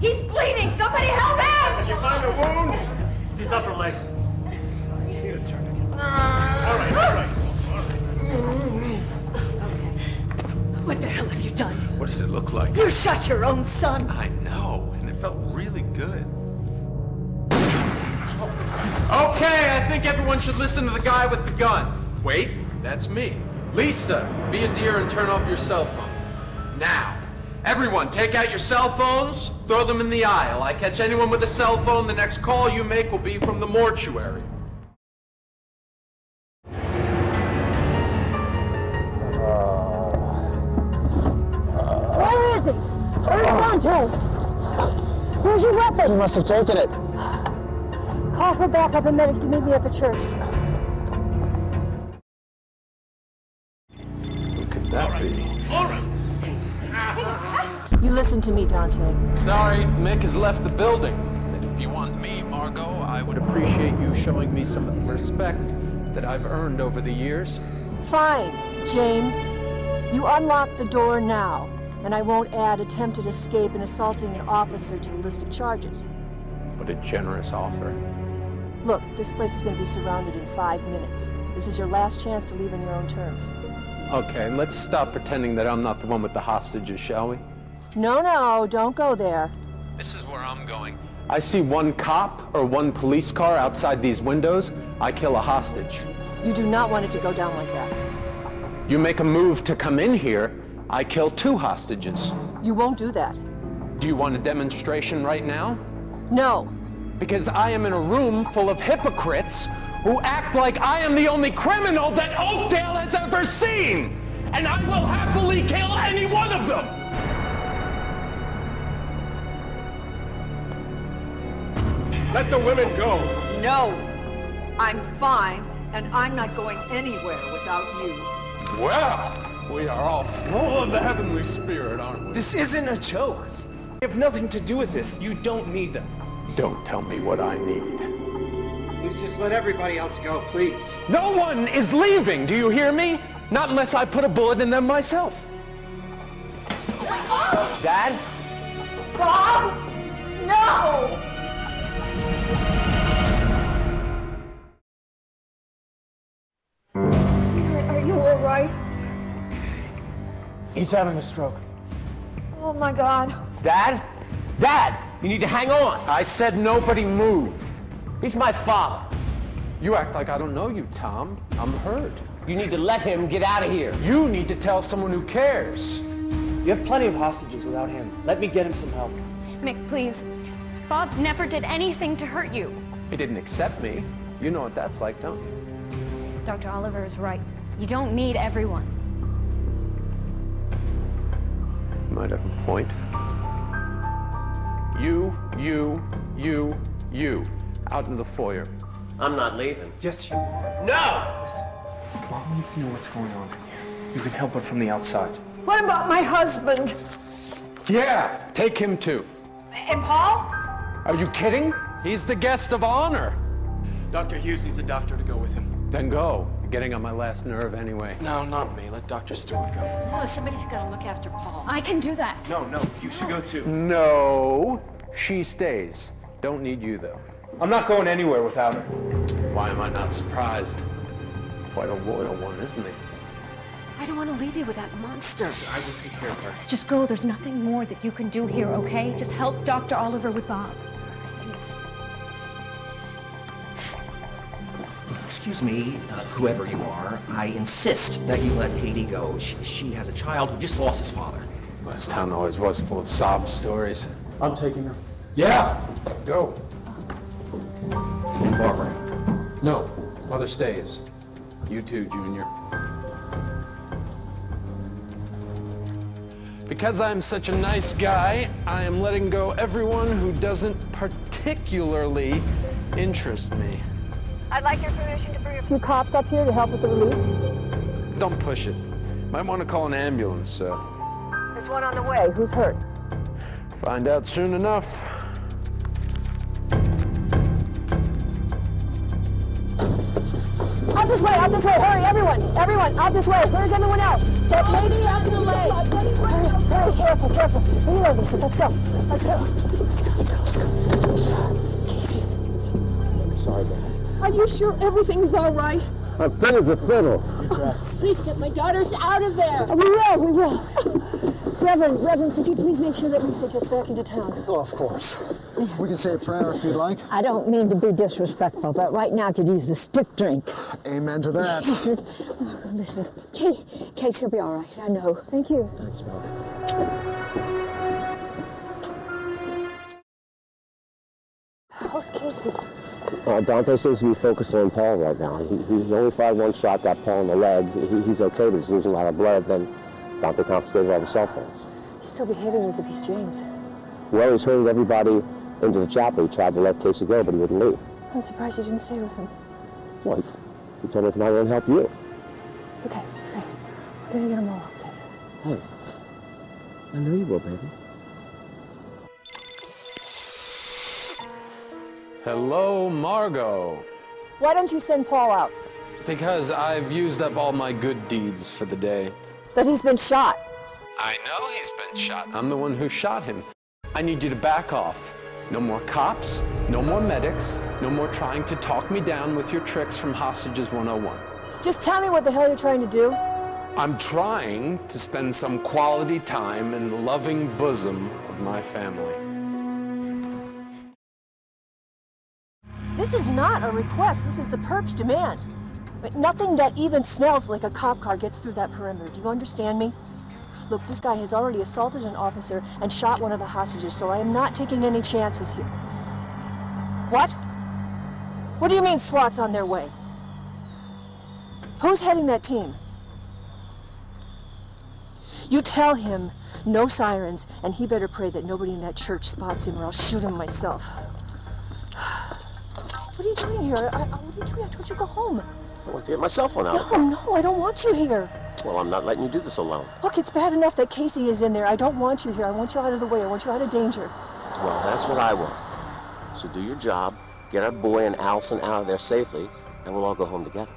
He's bleeding! Somebody help him! Did you find a wound? It's his upper leg. You need a tourniquet. Uh. All right, all right. What the hell have you done? What does it look like? You shot your own son! I know, and it felt really good. Okay, I think everyone should listen to the guy with the gun. Wait, that's me. Lisa, be a dear and turn off your cell phone. Now, everyone, take out your cell phones, throw them in the aisle. I catch anyone with a cell phone, the next call you make will be from the mortuary. Where is he? Where's Dante? Where's your weapon? He must have taken it. Call for backup and medics to meet me at the church. Who could that be? All right. You listen to me, Dante. Sorry, Mick has left the building. If you want me, Margo, I would appreciate you showing me some of the respect that I've earned over the years. Fine, James. You unlock the door now, and I won't add attempted escape and assaulting an officer to the list of charges. What a generous offer. Look, this place is going to be surrounded in five minutes. This is your last chance to leave on your own terms. Okay, let's stop pretending that I'm not the one with the hostages, shall we? No, no, don't go there. This is where I'm going. I see one cop or one police car outside these windows, I kill a hostage. You do not want it to go down like that. You make a move to come in here, I kill two hostages. You won't do that. Do you want a demonstration right now? No. Because I am in a room full of hypocrites who act like I am the only criminal that Oakdale has ever seen! And I will happily kill any one of them! Let the women go. No! I'm fine, and I'm not going anywhere without you. Well, we are all full of the heavenly spirit, aren't we? This isn't a joke. You have nothing to do with this. You don't need them. Don't tell me what I need. Please just let everybody else go, please. No one is leaving, do you hear me? Not unless I put a bullet in them myself. Dad? Bob! No! Spirit, are you all right? He's having a stroke. Oh my God. Dad? Dad! You need to hang on. I said nobody move. He's my father. You act like I don't know you, Tom. I'm hurt. You need to let him get out of here. You need to tell someone who cares. You have plenty of hostages without him. Let me get him some help. Mick, please. Bob never did anything to hurt you. He didn't accept me. You know what that's like, don't you? Dr. Oliver is right. You don't need everyone. You might have a point. You, you, you, you. Out in the foyer. I'm not leaving. Yes, you are. No! Mom needs to know what's going on in here. You can help her from the outside. What about my husband? Yeah, take him too. And Paul? Are you kidding? He's the guest of honor. Dr. Hughes needs a doctor to go with him. Then go. You're getting on my last nerve anyway. No, not me. Let Dr. Stewart go. Oh, somebody's got to look after Paul. I can do that. No, no, you should go too. No, she stays. Don't need you though. I'm not going anywhere without her. Why am I not surprised? Quite a loyal one, isn't he? I don't want to leave you with that monster. I will take care of her. Just go. There's nothing more that you can do here, okay? Just help Dr. Oliver with Bob. Please. Excuse me, uh, whoever you are, I insist that you let Katie go. She, she has a child who just lost his father. This town always was full of sob stories. I'm taking her. Yeah, go. Barbara. No, mother stays. You too, Junior. Because I'm such a nice guy, I am letting go everyone who doesn't particularly interest me. I'd like your permission to bring a few cops up here to help with the release. Don't push it. Might want to call an ambulance. Uh, There's one on the way. Who's hurt? find out soon enough. This way, out this way, hurry, everyone, everyone, out this way. Where's everyone else? But maybe out the way. Hurry, hurry, careful, careful. We need Lisa, let's go, let's go. Let's go, let's go, let's go. Casey. I'm sorry, baby. Are you sure everything's all right? I'm fit as a fiddle. Please get my daughters out of there. We will, we will. Reverend, Reverend, could you please make sure that Lisa gets back into town? Oh, of course. We can say a prayer if you'd like. I don't mean to be disrespectful, but right now I could use a stiff drink. Amen to that. Listen, Kate, Case, he'll be all right. I know. Thank you. Thanks, Mel. How's Casey? Uh, Dante seems to be focused on Paul right now. He, he only fired one shot, got Paul in the leg. He, he's okay, but he's losing a lot of blood. Then Dante confiscated all the cell phones. He's still behaving as if he's James. Well, he's herding everybody into the chapel. He tried to let Casey go, but he wouldn't leave. I'm surprised you didn't stay with him. Well, he, he told me if not, he'd help you. It's okay, it's okay. I'm gonna get him all out safe. Hey, I know you will, baby. Hello, Margo. Why don't you send Paul out? Because I've used up all my good deeds for the day. But he's been shot. I know he's been shot. I'm the one who shot him. I need you to back off. No more cops, no more medics, no more trying to talk me down with your tricks from Hostages 101. Just tell me what the hell you're trying to do. I'm trying to spend some quality time in the loving bosom of my family. This is not a request. This is the perp's demand. But nothing that even smells like a cop car gets through that perimeter. Do you understand me? Look, this guy has already assaulted an officer and shot one of the hostages, so I am not taking any chances here. What? What do you mean SWAT's on their way? Who's heading that team? You tell him no sirens, and he better pray that nobody in that church spots him or I'll shoot him myself. What are you doing here? I, I, what are you doing? I told you to go home. I want to get my cell phone out. No, no, I don't want you here. Well, I'm not letting you do this alone. Look, it's bad enough that Casey is in there. I don't want you here. I want you out of the way. I want you out of danger. Well, that's what I want. So do your job, get our boy and Alison out of there safely, and we'll all go home together.